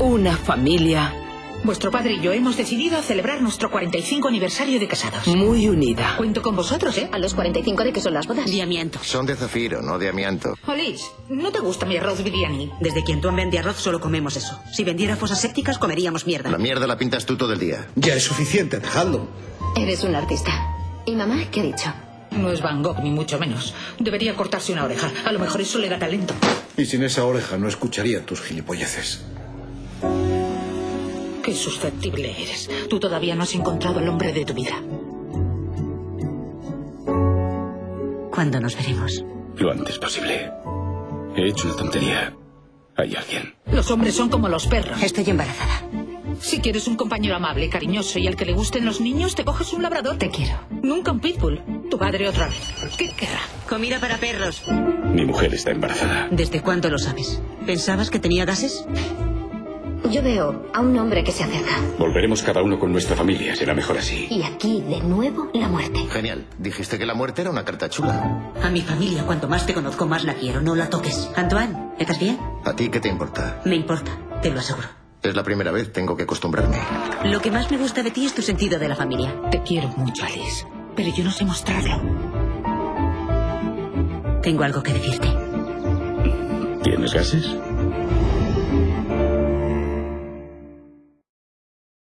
Una familia Vuestro padre y yo hemos decidido celebrar nuestro 45 aniversario de casados. muy unida. Cuento con vosotros, ¿eh? ¿A los 45 de qué son las bodas? Diamiantos. Son de zafiro, no de amianto. Olis, ¿no te gusta mi arroz biryani? Desde que Antoine vende arroz solo comemos eso. Si vendiera fosas sépticas comeríamos mierda. La mierda la pintas tú todo el día. Ya es suficiente, dejadlo. Eres un artista. ¿Y mamá qué ha dicho? No es Van Gogh, ni mucho menos. Debería cortarse una oreja. A lo mejor eso le da talento. Y sin esa oreja no escucharía tus gilipolleces. Qué susceptible eres. Tú todavía no has encontrado el hombre de tu vida. ¿Cuándo nos veremos? Lo antes posible. He hecho una tontería. Hay alguien. Los hombres son como los perros. Estoy embarazada. Si quieres un compañero amable, cariñoso y al que le gusten los niños, te coges un labrador. Te quiero. Nunca un pitbull. Tu padre otra vez. ¿Qué querrá? Comida para perros. Mi mujer está embarazada. ¿Desde cuándo lo sabes? ¿Pensabas que tenía gases? Yo veo a un hombre que se acerca. Volveremos cada uno con nuestra familia. Será mejor así. Y aquí, de nuevo, la muerte. Genial. Dijiste que la muerte era una carta chula. A mi familia, cuanto más te conozco, más la quiero. No la toques. Antoine, ¿estás bien? ¿A ti qué te importa? Me importa, te lo aseguro. Es la primera vez, tengo que acostumbrarme. Lo que más me gusta de ti es tu sentido de la familia. Te quiero mucho, Alice. Pero yo no sé mostrarlo. Tengo algo que decirte. ¿Tienes gases?